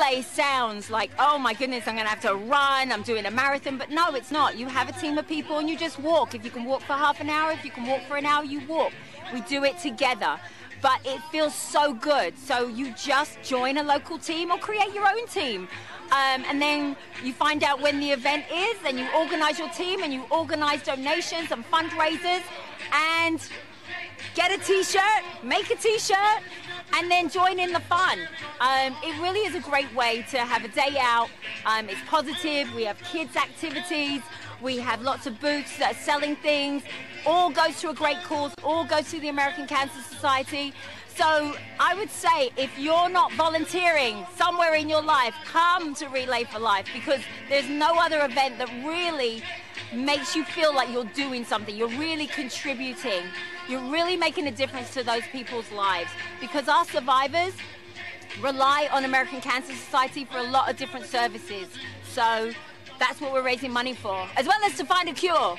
relay sounds like, oh my goodness, I'm going to have to run, I'm doing a marathon. But no, it's not. You have a team of people and you just walk. If you can walk for half an hour, if you can walk for an hour, you walk. We do it together. But it feels so good. So you just join a local team or create your own team. Um, and then you find out when the event is, then you organize your team and you organize donations and fundraisers and get a t-shirt, make a t-shirt, and then join in the fun. Um, it really is a great way to have a day out. Um, it's positive. We have kids' activities. We have lots of booths that are selling things. All goes to a great cause. All goes to the American Cancer Society. So I would say if you're not volunteering somewhere in your life, come to Relay for Life because there's no other event that really makes you feel like you're doing something. You're really contributing. You're really making a difference to those people's lives because our survivors rely on American Cancer Society for a lot of different services. So that's what we're raising money for, as well as to find a cure.